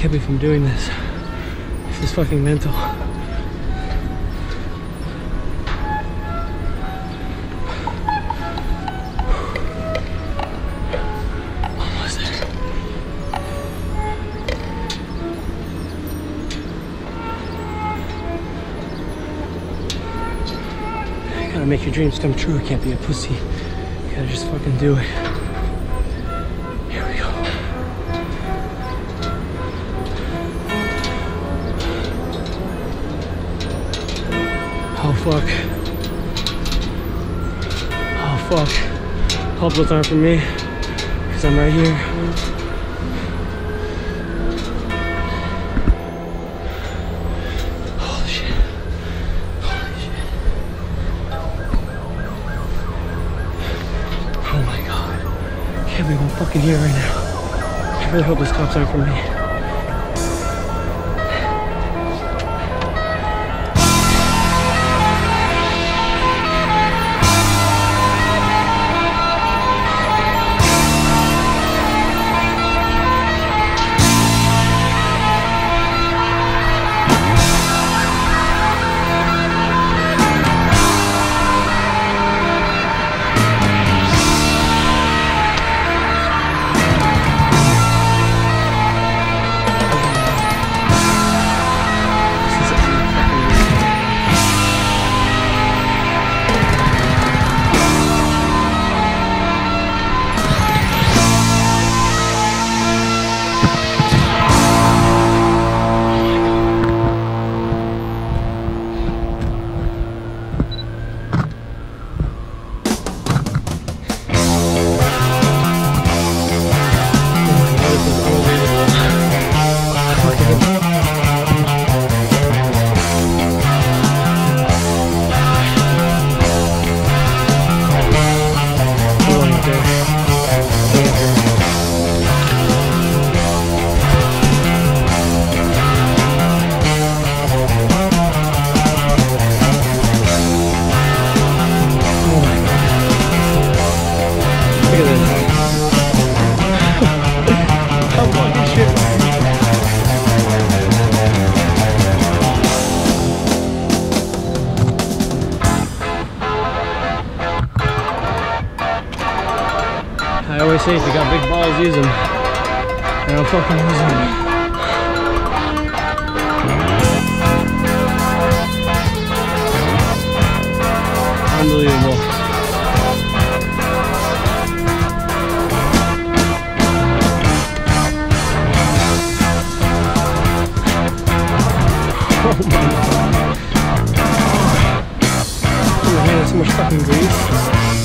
Kept me from doing this. This is fucking mental. Make your dreams come true. Can't be a pussy. You gotta just fucking do it. Fuck. Oh fuck. Hope those aren't for me. Cause I'm right here. Holy shit. Holy shit. Oh my god. Can't believe I'm fucking here right now. I really hope those cops aren't for me. I always say if you got big balls, use them. And I'm fucking using them. Unbelievable. Oh my god. Oh, my hand so much fucking grease.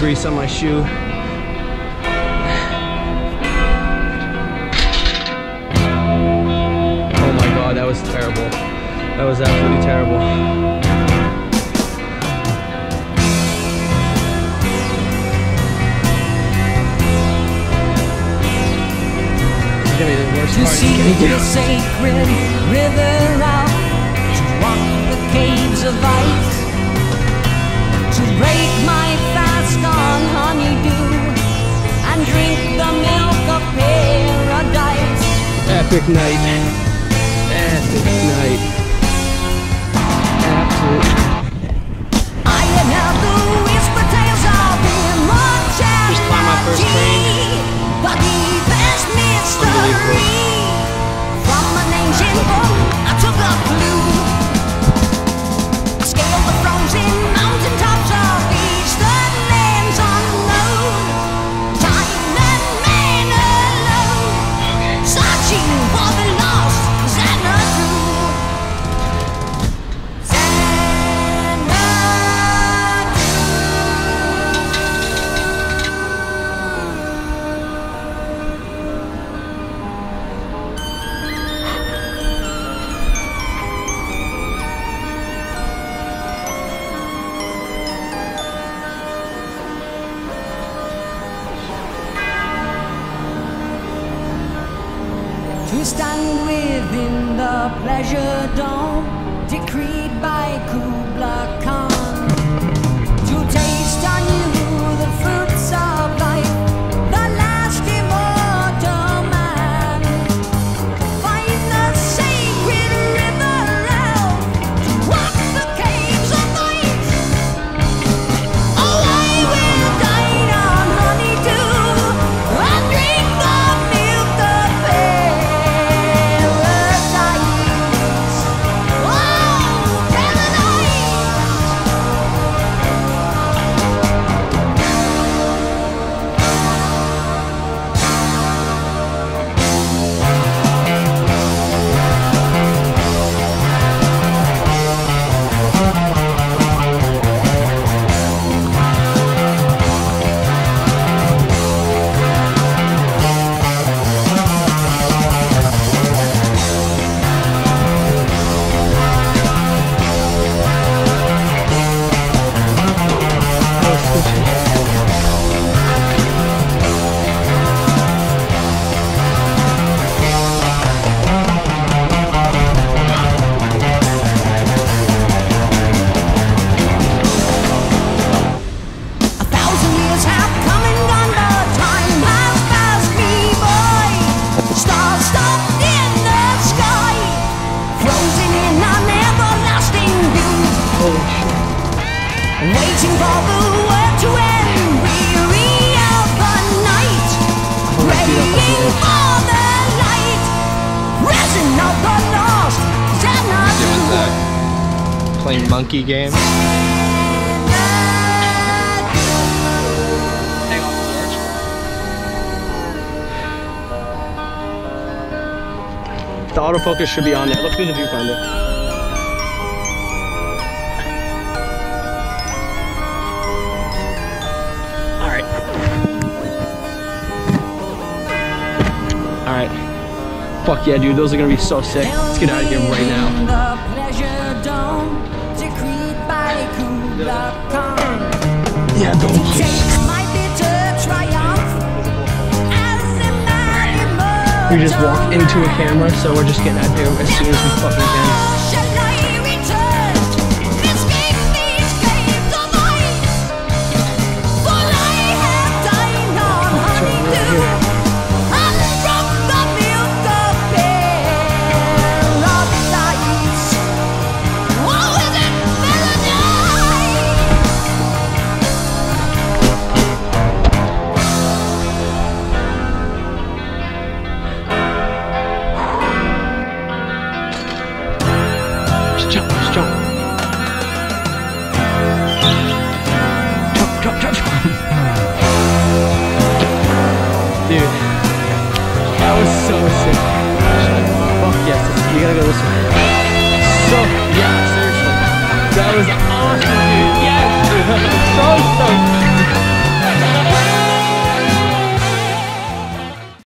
Grease on my shoe. Oh my god, that was terrible. That was absolutely terrible. This is gonna be the worst To see the sacred river out, to walk the caves of ice, to break my Epic night. Epic night. Absolute. I have now the whisper tales of immortality. Just climbed my first crane. The deepest mystery. Unbelievable. You stand within the pleasure dome decreed by Kubla monkey game. The autofocus should be on there. Look through the viewfinder. Alright. Fuck yeah, dude. Those are gonna be so sick. Let's get out of here right now. We just walked into a camera, so we're just getting out there as soon as we fucking can.